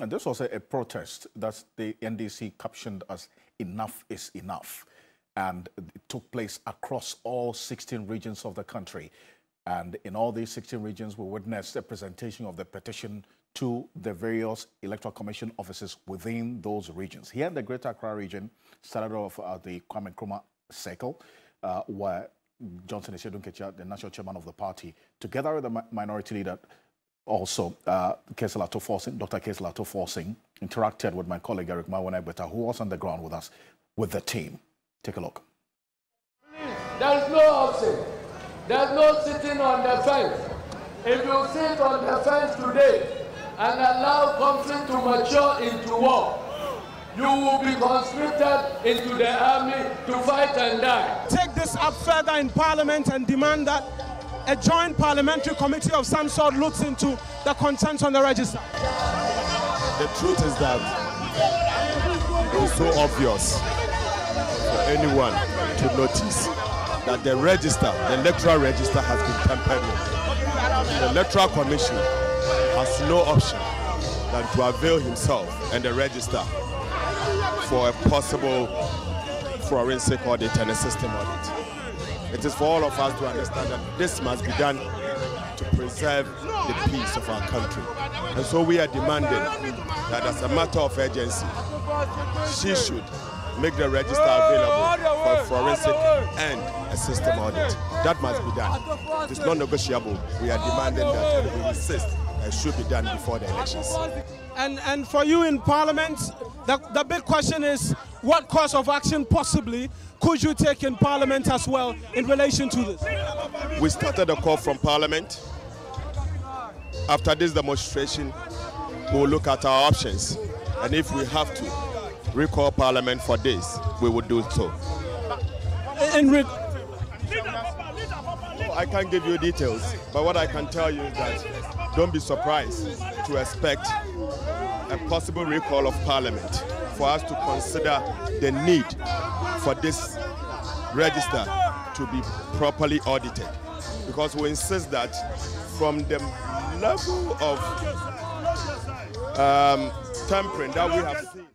And this was a, a, protest that the NDC captioned as Enough is Enough. And it took place across all 16 regions of the country. And in all these 16 regions, we witnessed a presentation of the petition to the various electoral commission offices within those regions. Here in the Greater Accra region, started off at the Kwame Nkrumah Circle, uh, where Johnson Asiedu Nketia, the national chairman of the party, together with the mi minority leader, also uh, Cassiel Forson, Dr. Cassiel Forson, interacted with my colleague Eric Mawana who was on the ground with us, with the team. Take a look. There is no option. There's no sitting on the fence. If you sit on the fence today and allow conflict to mature into war, you will be conscripted into the army to fight and die. Take this up further in Parliament and demand that a joint parliamentary committee of some sort looks into the contents on the register. The truth is that it is so obvious for anyone to notice that the register, the electoral register has been tampered with. The electoral commission has no option than to avail himself and the register for a possible forensic audit and a system audit. It is for all of us to understand that this must be done to preserve the peace of our country. And so we are demanding that as a matter of urgency, she should make the register available for forensic and a system audit. That must be done. It is not negotiable. We are demanding that we insist that it should be done before the elections. And, and for you in Parliament, the, the big question is what course of action possibly could you take in Parliament as well in relation to this? We started a call from Parliament. After this demonstration, we'll look at our options. And if we have to, recall Parliament for this, we will do so. In re I can't give you details, but what I can tell you is that don't be surprised to expect a possible recall of Parliament for us to consider the need for this register to be properly audited. Because we insist that from the level of um, tampering that we have seen.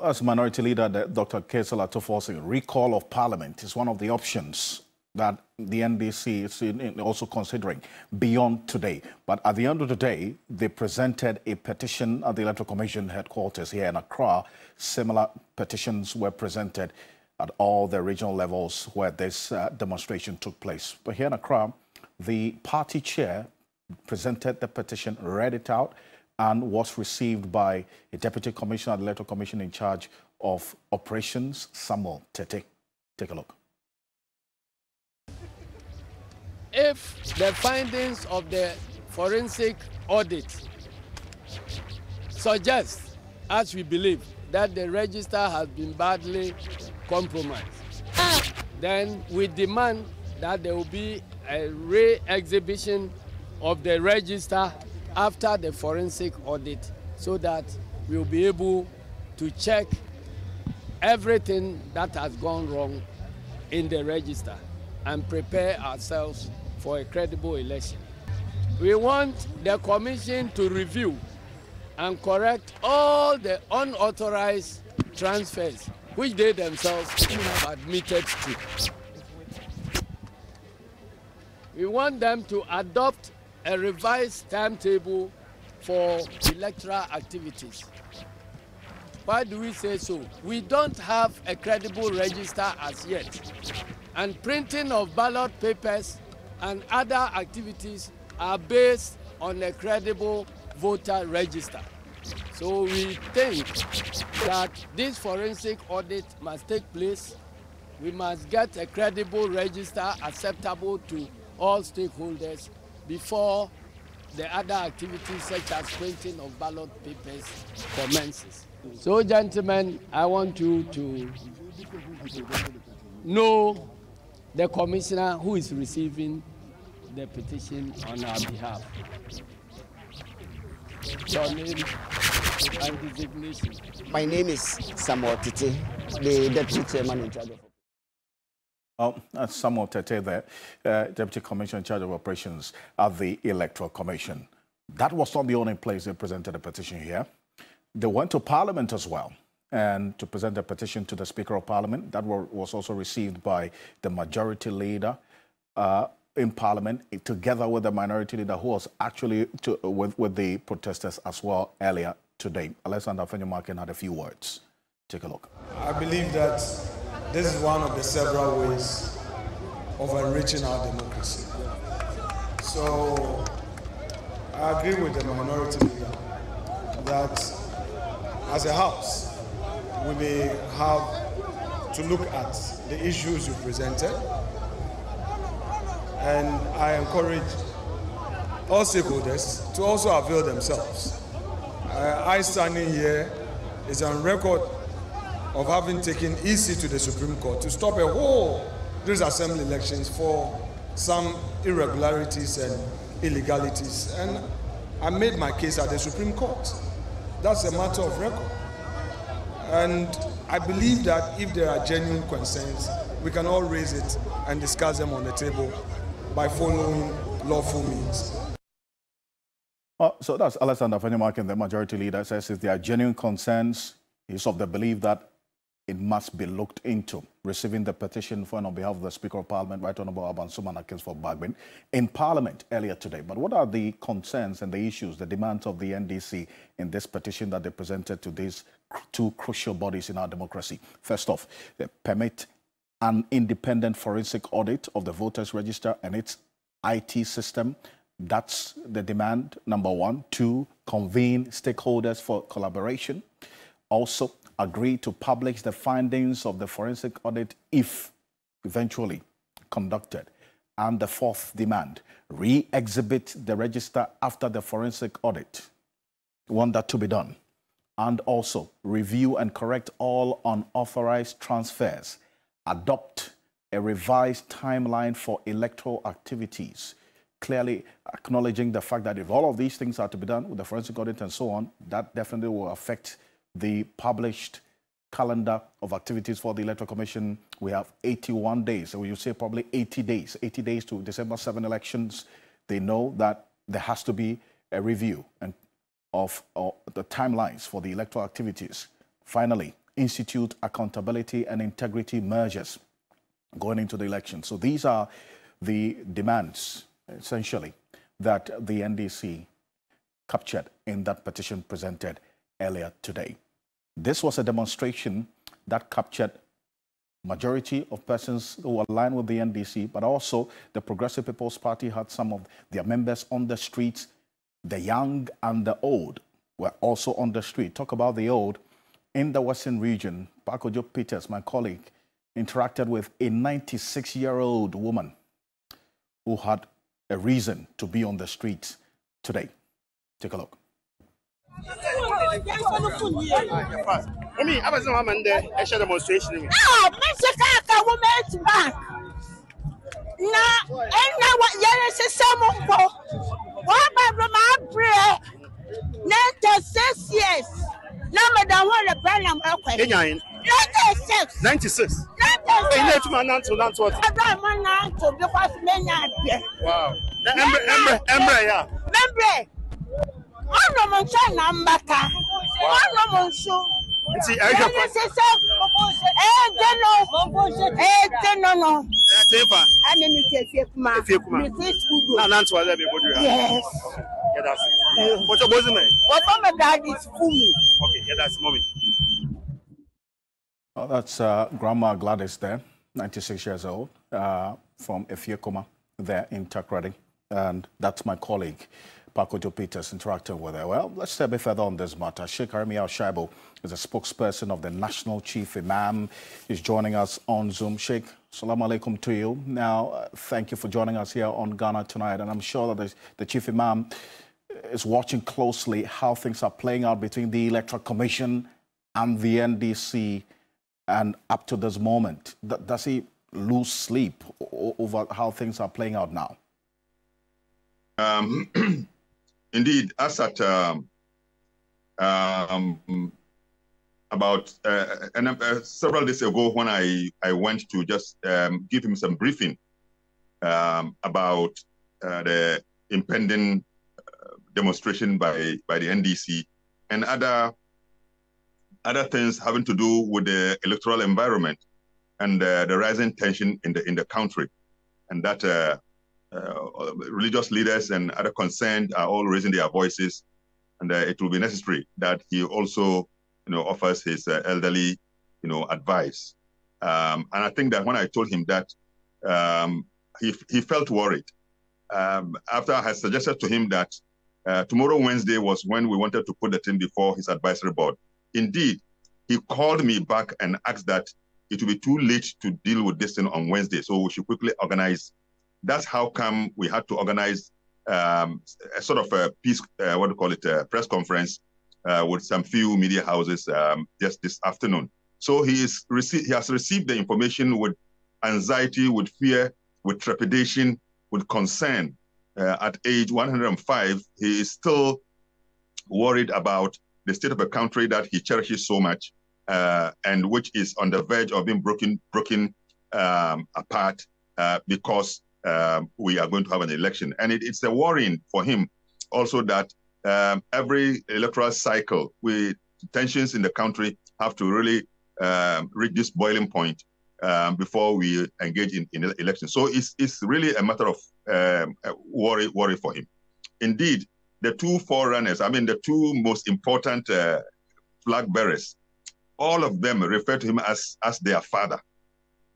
As Minority Leader Dr. Cassiel Ato Forson, recall of Parliament is one of the options that the NDC is also considering beyond today. But at the end of the day, they presented a petition at the Electoral Commission headquarters here in Accra. Similar petitions were presented at all the regional levels where this uh, demonstration took place. But here in Accra, the party chair presented the petition, read it out, and was received by a deputy commissioner at the Electoral Commission in charge of operations, Samuel Tetteh. Take a look. If the findings of the forensic audit suggest, as we believe, that the register has been badly compromised, then we demand that there will be a re-exhibition of the register after the forensic audit so that we'll be able to check everything that has gone wrong in the register and prepare ourselves for a credible election. We want the commission to review and correct all the unauthorized transfers which they themselves have admitted to. We want them to adopt a revised timetable for electoral activities. Why do we say so? We don't have a credible register as yet. And printing of ballot papers and other activities are based on a credible voter register. So we think that this forensic audit must take place. We must get a credible register acceptable to all stakeholders before the other activities such as printing of ballot papers commences. So gentlemen, I want you to know the commissioner who is receiving the petition on our behalf. Your name and designation. My name is Samuel Tetteh, the deputy chairman in charge of Oh, that's Samuel Tetteh there, uh, Deputy Commissioner in charge of operations at the Electoral Commission. That was not the only place they presented a petition here. They went to Parliament as well and to present a petition to the Speaker of Parliament. That was also received by the majority leader uh, in Parliament, together with the minority leader who was actually to, with, with the protesters as well earlier today. Alexander Afenyo-Markin had a few words. Take a look. I believe that this is one of the several ways of enriching our democracy. So I agree with the minority leader that as a house, we may have to look at the issues you presented. And I encourage all stakeholders to also avail themselves. Uh, I standing here is on record of having taken EC to the Supreme Court to stop a whole these assembly elections for some irregularities and illegalities. And I made my case at the Supreme Court. That's a matter of record. And I believe that if there are genuine concerns, we can all raise it and discuss them on the table by following lawful means. Uh, so that's Alexander Afenyo-Markin, the majority leader, says if there are genuine concerns, he's of the belief that it must be looked into. Receiving the petition for on behalf of the Speaker of Parliament, Right Honourable Alban Sumana Kingsford Bagbin, in Parliament earlier today. But what are the concerns and the issues, the demands of the NDC in this petition that they presented to these two crucial bodies in our democracy? First off, permit an independent forensic audit of the voters register and its IT system. That's the demand, number one. Two, convene stakeholders for collaboration. Also, agree to publish the findings of the forensic audit if eventually conducted. And the fourth demand, re-exhibit the register after the forensic audit. Want that to be done. And also review and correct all unauthorized transfers. Adopt a revised timeline for electoral activities. Clearly acknowledging the fact that if all of these things are to be done with the forensic audit and so on, that definitely will affect the published calendar of activities for the Electoral Commission. We have 81 days, so you say probably 80 days, 80 days to December 7 elections. They know that there has to be a review and of, of the timelines for the electoral activities. Finally, institute accountability and integrity measures going into the election. So these are the demands, essentially, that the NDC captured in that petition presented earlier today. This was a demonstration that captured majority of persons who aligned with the NDC, but also the Progressive People's Party had some of their members on the streets. The young and the old were also on the street. Talk about the old. In the Western region, Paco Joe Peters, my colleague, interacted with a 96-year-old woman who had a reason to be on the streets today. Take a look. Mami, apa sih mama anda action demonstration ni? Ah, mesti kata women's bank. Na, ena wa yere sesamo ko. Wa ba roma bre. Ninety six years. Na madam wa le bana ma kwa. Kenya eh? in. Ninety six. Ninety six. Ninety six. Ina tuma nanto nanto what? Ada ma nanto because me nya bie. Wow. Embre embre embre ya. Membre. Mɛmbrɛ. Ɔnom nkyɛn na mbata. Ɔnom nso. Nti ɛhwɛ kɔ. Sisɛ. Ɛɛdɛ no. Ɛɛdɛ no no. Ɛte fa. Ɛne mi te fie kuma. Efie kuma. Mi te sukuu Na do. nanto ɔlɛ bi bodu ya. Yes. Yɛda se. Bɔtɔ bozi mɛ. Wɔfɔ mi daadi sukuu mi. Okay, yɛda se mɔmi. Oh, that's uh, Grandma Gladys there, 96 years old, uh, from Effiakuma there in Takoradi. And that's my colleague, Paco Joe Peters, interacting with her. Well, let's stay a bit further on this matter. Sheikh Aremeyaw Shaibu is a spokesperson of the National Chief Imam. He's joining us on Zoom. Sheikh, salam alaikum to you. Now, uh, thank you for joining us here on Ghana tonight. And I'm sure that the, Chief Imam is watching closely how things are playing out between the Electoral Commission and the NDC and up to this moment, th- does he lose sleep over how things are playing out now? Um, indeed, as at um, um, about uh, and, uh, several days ago, when I, I went to just um, give him some briefing um, about uh, the impending uh, demonstration by, by the NDC and other, other things having to do with the electoral environment and uh, the rising tension in the, in the country. And that uh, uh, religious leaders and other concerned are all raising their voices. And uh, it will be necessary that he also you know, offers his uh, elderly you know, advice. Um, and I think that when I told him that, um, he, he felt worried. Um, after I had suggested to him that uh, tomorrow, Wednesday, was when we wanted to put the thing before his advisory board. Indeed, he called me back and asked that it will be too late to deal with this thing on Wednesday, so we should quickly organize. That's how come we had to organize um, a sort of a peace, uh, what do you call it, a press conference uh, with some few media houses um, just this afternoon. So he is he has received the information with anxiety, with fear, with trepidation, with concern. Uh, at age 105, he is still worried about the state of a country that he cherishes so much, uh, and which is on the verge of being broken broken um, apart uh, because um, we are going to have an election. And it, it's a worrying for him also that um, every electoral cycle, we tensions in the country have to really um, reach this boiling point um, before we engage in, in elections. So it's, it's really a matter of um, worry, worry for him. Indeed, the two forerunners, I mean, the two most important uh, flag bearers, all of them refer to him as, as their father.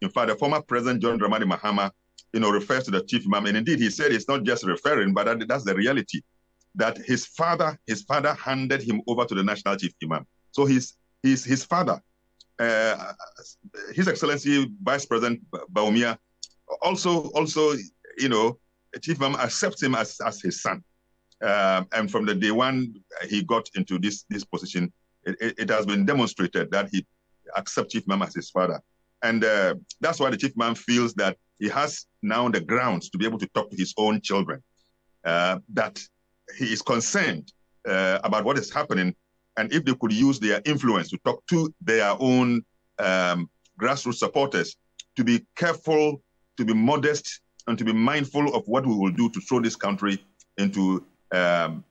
In fact, the former president, John Dramani Mahama, you know, refers to the chief imam. And indeed, he said it's not just referring, but that, that's the reality, that his father, his father handed him over to the national chief imam. So he's, he's his father uh, His Excellency Vice President Bawumia also, also, you know, Chief Imam accepts him as, as his son. Uh, and from the day one he got into this, this position, it, it, it has been demonstrated that he accepts Chief Imam as his father. And uh, that's why the Chief Imam feels that he has now the grounds to be able to talk to his own children, uh, that he is concerned uh, about what is happening and if they could use their influence to talk to their own um, grassroots supporters to be careful, to be modest, and to be mindful of what we will do to throw this country into um,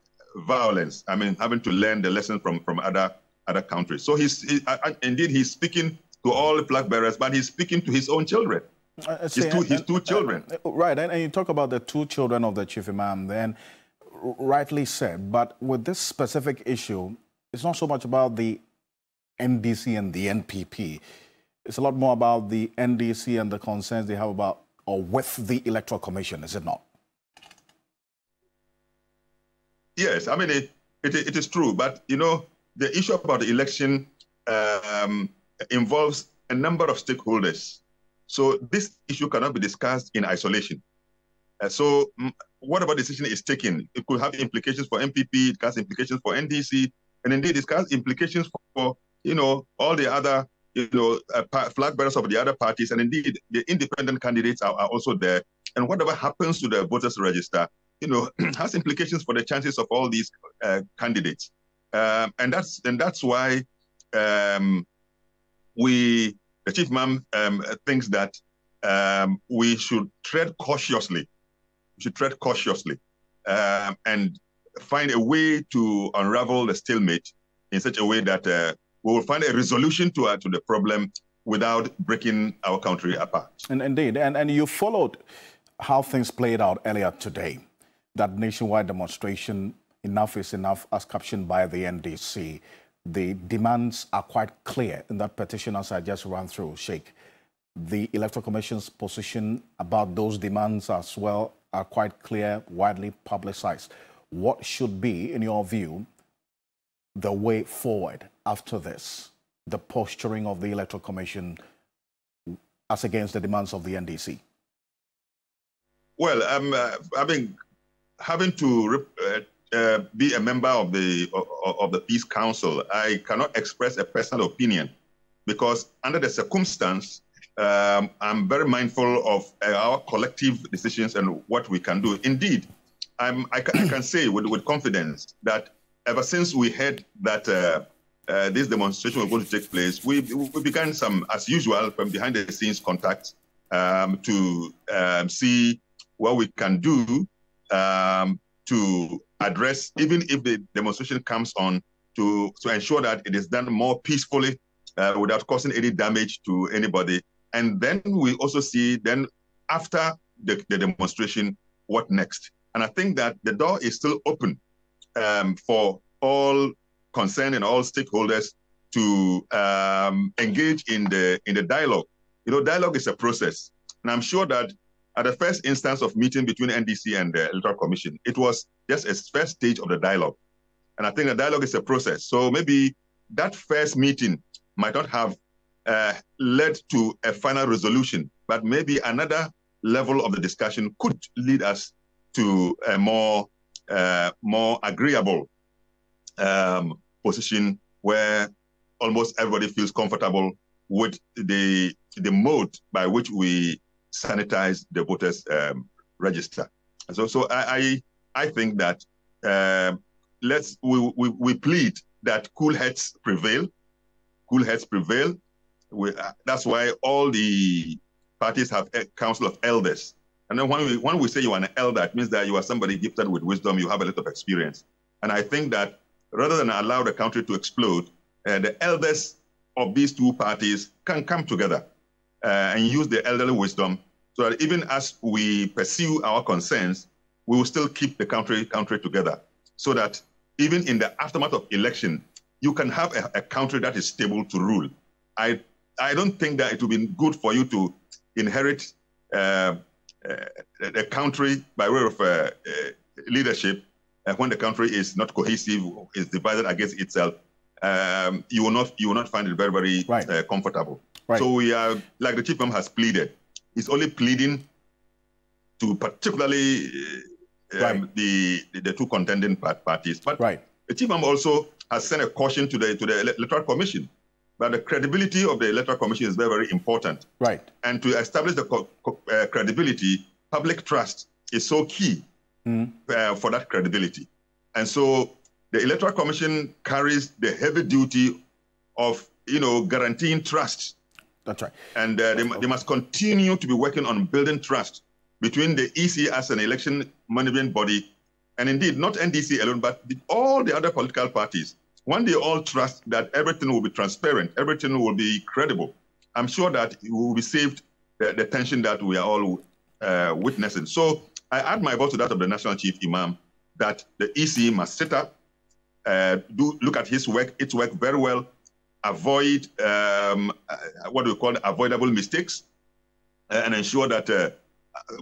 violence. I mean, having to learn the lesson from, from other other countries. So he's he, indeed he's speaking to all the flag bearers, but he's speaking to his own children. Uh, his, two, his two children. Uh, right, and, and you talk about the two children of the chief imam, then rightly said, but with this specific issue, it's not so much about the NDC and the NPP. It's a lot more about the NDC and the concerns they have about or with the Electoral Commission, is it not? Yes, I mean, it, it, it is true. But, you know, the issue about the election um, involves a number of stakeholders. So this issue cannot be discussed in isolation. Uh, so whatever decision is taken, it could have implications for NPP, it has implications for NDC, and indeed it has implications for, you know, all the other, you know, uh, flag bearers of the other parties. And indeed, the independent candidates are, are also there. And whatever happens to the voters register, you know, has implications for the chances of all these uh, candidates. Um, and that's and that's why um, we, chief imam, um, thinks that um, we should tread cautiously. We should tread cautiously, um, and find a way to unravel the stalemate in such a way that uh, we will find a resolution to, uh, to the problem without breaking our country apart. And indeed, and, and you followed how things played out earlier today, that nationwide demonstration, enough is enough, as captioned by the NDC. The demands are quite clear in that petition as I just ran through, Sheikh. The Electoral Commission's position about those demands as well are quite clear, widely publicized what should be, in your view, the way forward after this, the posturing of the Electoral Commission as against the demands of the NDC? Well, um, uh, having having to uh, uh, be a member of the of, of the Peace Council, I cannot express a personal opinion because under the circumstance, um, I'm very mindful of uh, our collective decisions and what we can do. Indeed, I'm, I, can, I can say with, with confidence that ever since we heard that uh, uh, this demonstration was going to take place, we, we began some, as usual, from behind the scenes contacts um, to um, see what we can do um, to address, even if the demonstration comes on, to, to ensure that it is done more peacefully uh, without causing any damage to anybody. And then we also see then after the, the demonstration, what next? And I think that the door is still open um, for all concerned and all stakeholders to um, engage in the in the dialogue. You know, dialogue is a process, and I'm sure that at the first instance of meeting between NDC and the Electoral Commission, it was just a first stage of the dialogue. And I think the dialogue is a process. So maybe that first meeting might not have uh, led to a final resolution, but maybe another level of the discussion could lead us to a more uh, more agreeable um, position where almost everybody feels comfortable with the the mode by which we sanitize the voters um, register. So, so I I, I think that uh, let's we, we, we plead that cool heads prevail, cool heads prevail. We, uh, that's why all the parties have a council of elders. And then when we when we say you are an elder, it means that you are somebody gifted with wisdom, you have a lot of experience. And I think that rather than allow the country to explode, uh, the elders of these two parties can come together uh, and use the elderly wisdom so that even as we pursue our concerns, we will still keep the country country together. So that even in the aftermath of election, you can have a, a country that is stable to rule. I I don't think that it would be good for you to inherit uh, uh, a country by way of uh, uh leadership uh, when the country is not cohesive, is divided against itself. Um, you will not you will not find it very very right. Uh, comfortable. Right. So we are like the chief imam has pleaded. He's only pleading to particularly um, right. the, the, the two contending parties. But right. the chief imam also has sent a caution to the to the electoral commission but the credibility of the electoral commission is very, very important. Right. And to establish the uh, credibility, public trust is so key mm. uh, for that credibility. And so the electoral commission carries the heavy duty of, you know, guaranteeing trust. That's right. And uh, they, they must continue to be working on building trust between the EC as an election management body, and indeed not NDC alone, but the, all the other political parties when they all trust that everything will be transparent, everything will be credible, I'm sure that we will be saved the, the tension that we are all uh, witnessing. So I add my vote to that of the National Chief Imam that the EC must sit up, uh, do look at his work, its work very well, avoid um, uh, what we call avoidable mistakes, uh, and ensure that uh,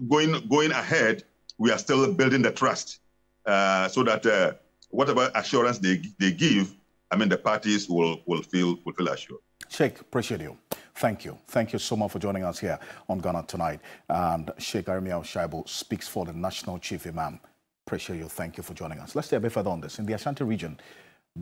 going going ahead, we are still building the trust, so that whatever assurance they, they give, I mean, the parties will, will, feel, will feel assured. Sheikh, appreciate you. Thank you. Thank you so much for joining us here on Ghana Tonight. And Sheikh Aremeyaw Shaibu speaks for the National Chief Imam. Appreciate you. Thank you for joining us. Let's stay a bit further on this. In the Ashanti region,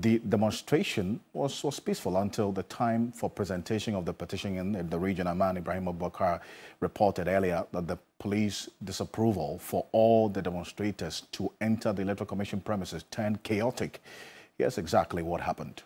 the demonstration was, was peaceful until the time for presentation of the petition in, the region. Aman Ibrahim Abubakar reported earlier that the police disapproval for all the demonstrators to enter the Electoral Commission premises turned chaotic. Here's exactly what happened.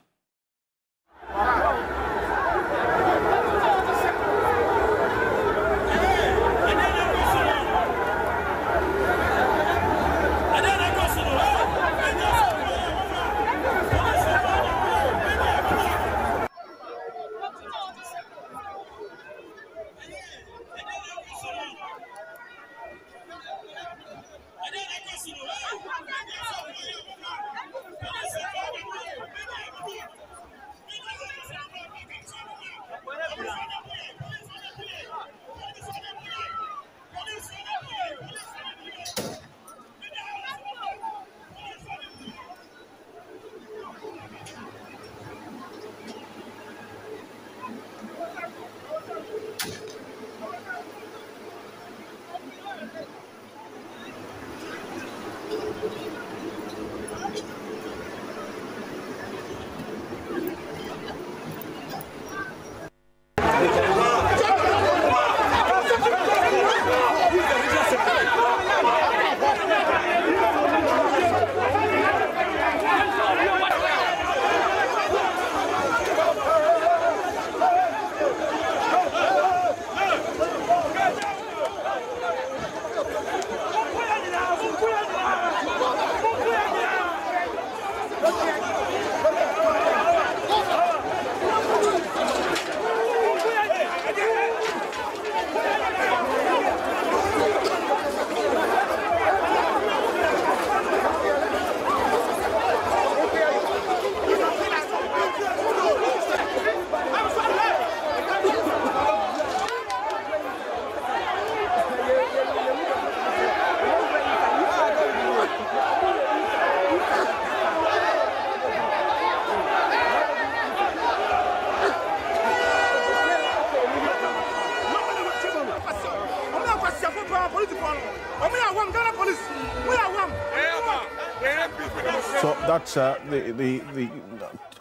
Uh, the, the, the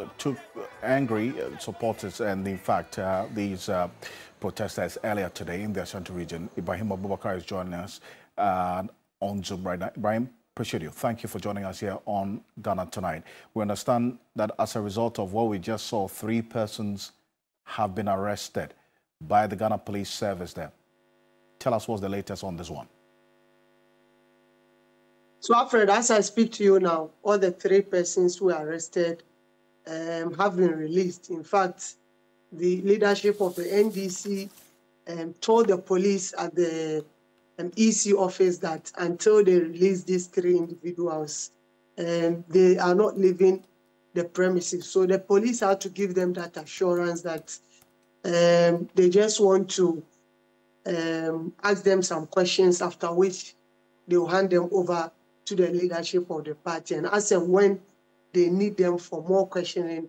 uh, two angry supporters and in fact uh, these uh, protesters earlier today in the Ashanti region. Ibrahim Abubakar is joining us on Zoom right now. Ibrahim, appreciate you. Thank you for joining us here on Ghana Tonight. We understand that as a result of what we just saw, three persons have been arrested by the Ghana Police Service there. Tell us what's the latest on this one. So, Alfred, as I speak to you now, all the three persons who were arrested um, have been released. In fact, the leadership of the NDC um, told the police at the um, EC office that until they release these three individuals, um, they are not leaving the premises. So the police had to give them that assurance that um, they just want to um, ask them some questions, after which they will hand them over to the leadership of the party. And as and when they need them for more questioning,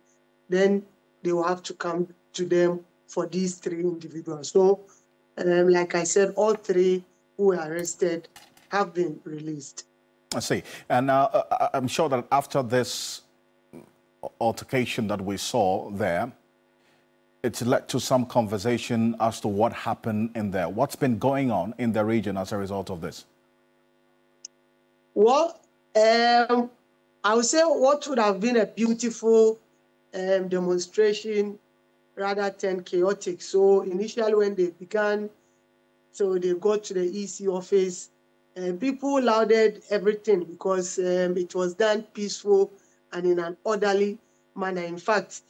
then they will have to come to them for these three individuals. So, um, like I said, all three who were arrested have been released. I see. And uh, uh I'm sure that after this altercation that we saw there, it's led to some conversation as to what happened in there. What's been going on in the region as a result of this? Well, um, I would say what would have been a beautiful um, demonstration rather than chaotic. So initially when they began, so they got to the EC office, and people lauded everything because um, it was done peaceful and in an orderly manner. In fact,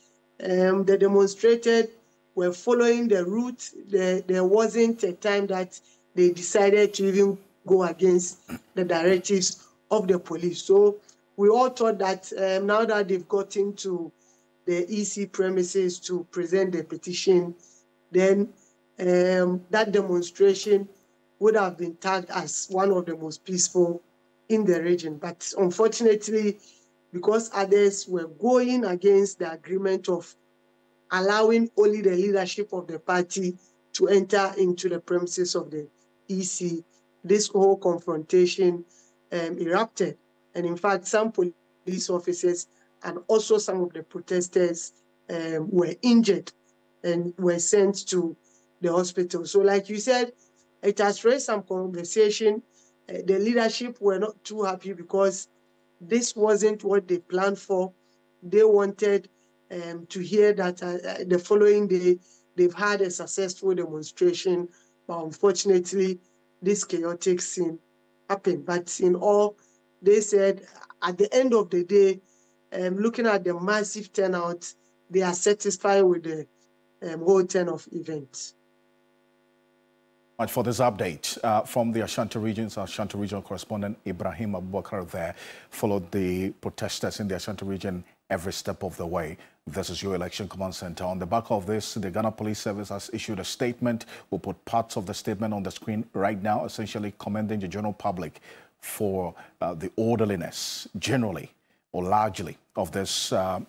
um, the demonstrators were following the route. There, there wasn't a time that they decided to even go against the directives of the police. So we all thought that um, now that they've got into the EC premises to present the petition, then um, that demonstration would have been tagged as one of the most peaceful in the region. But unfortunately, because others were going against the agreement of allowing only the leadership of the party to enter into the premises of the EC, this whole confrontation um, erupted. And in fact, some police officers and also some of the protesters um, were injured and were sent to the hospital. So, like you said, it has raised some conversation. Uh, the leadership were not too happy because this wasn't what they planned for. They wanted um, to hear that uh, uh the following day they've had a successful demonstration, but unfortunately, this chaotic scene happened. But in all, they said at the end of the day, um, looking at the massive turnout, they are satisfied with the um, whole turn of events. For this update uh, from the Ashanti regions. Ashanti regional correspondent Ibrahim Abubakar there followed the protesters in the Ashanti region every step of the way. This is your election command center. On the back of this, the Ghana Police Service has issued a statement. We'll put parts of the statement on the screen right now, essentially commending the general public for uh, the orderliness generally or largely of this uh,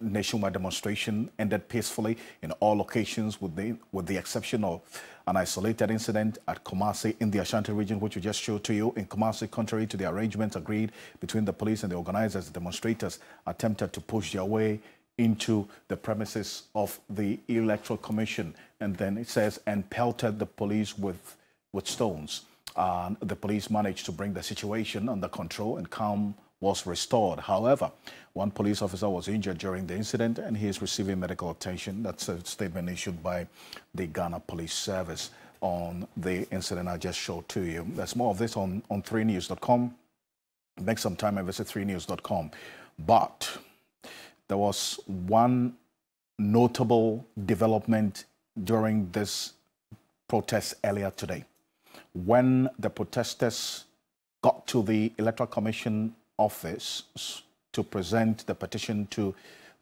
nationwide demonstration ended peacefully in all locations with the, with the exception of an isolated incident at Kumasi in the Ashanti region, which we just showed to you. In Kumasi, contrary to the arrangements agreed between the police and the organizers, the demonstrators attempted to push their way into the premises of the Electoral Commission. And then it says, and pelted the police with, with stones. Uh, the police managed to bring the situation under control and calm was restored. However, one police officer was injured during the incident and he is receiving medical attention. That's a statement issued by the Ghana Police Service on the incident I just showed to you. There's more of this on, on 3news.com. Make some time and visit 3news.com. But there was one notable development during this protest earlier today. When the protesters got to the Electoral Commission office to present the petition to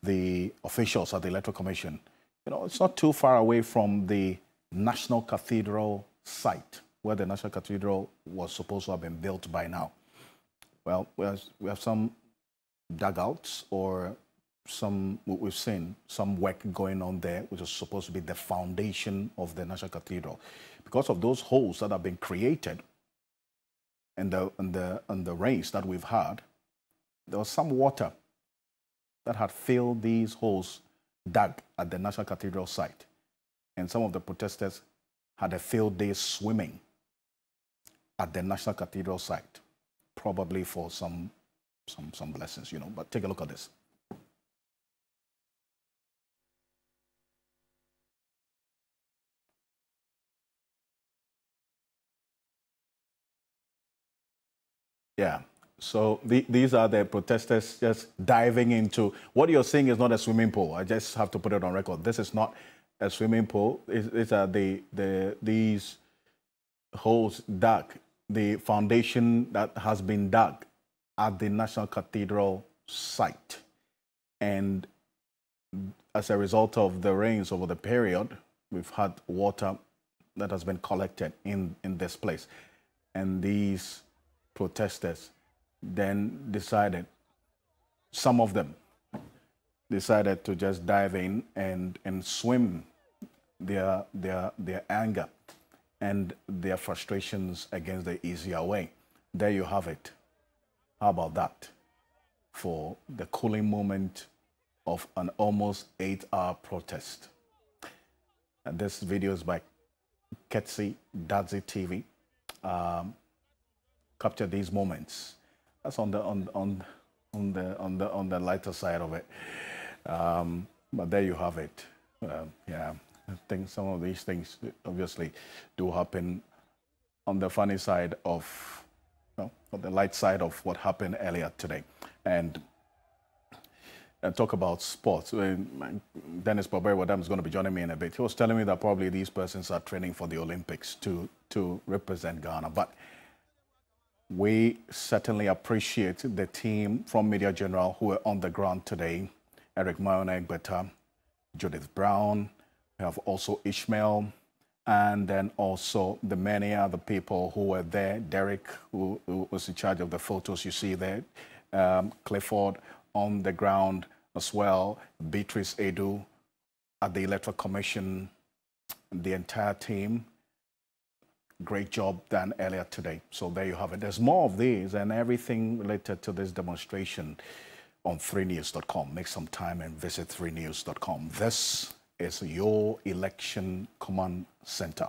the officials at the Electoral Commission, you know, it's not too far away from the National Cathedral site where the National Cathedral was supposed to have been built by now. Well, we have, some dugouts or some, we've seen some work going on there, which is supposed to be the foundation of the National Cathedral. Because of those holes that have been created, and the, and the, and the rains that we've had, there was some water that had filled these holes dug at the National Cathedral site. And some of the protesters had a field day swimming at the National Cathedral site, probably for some, some, some blessings, you know. But take a look at this. Yeah. So the, these are the protesters just diving into what you're seeing is not a swimming pool. I just have to put it on record. This is not a swimming pool. It's, it's uh, the, the, these holes dug, the foundation that has been dug at the National Cathedral site. And as a result of the rains over the period, we've had water that has been collected in, in this place. And these protesters then decided, some of them decided to just dive in and, and swim their, their, their anger and their frustrations against the easier way. There you have it. How about that? For the cooling moment of an almost eight hour protest. And this video is by Ketsi Dadzi TV. Um, capture these moments. That's on the on on on the on the on the lighter side of it. Um, but there you have it. Um, yeah, I think some of these things obviously do happen on the funny side of, know, on the light side of what happened earlier today, and. And talk about sports. Dennis Boberi Wadam is going to be joining me in a bit. He was telling me that probably these persons are training for the Olympics to to represent Ghana, but we certainly appreciate the team from Media General who are on the ground today. Eric Mayona Egbeta, Judith Brown, we have also Ishmael, and then also the many other people who were there. Derek, who, who was in charge of the photos you see there. Um, Clifford on the ground as well. Beatrice Edu at the Electoral Commission, the entire team great job done earlier today. So there you have it. There's more of these and everything related to this demonstration on 3news.com. Make some time and visit 3news.com. This is your election command center.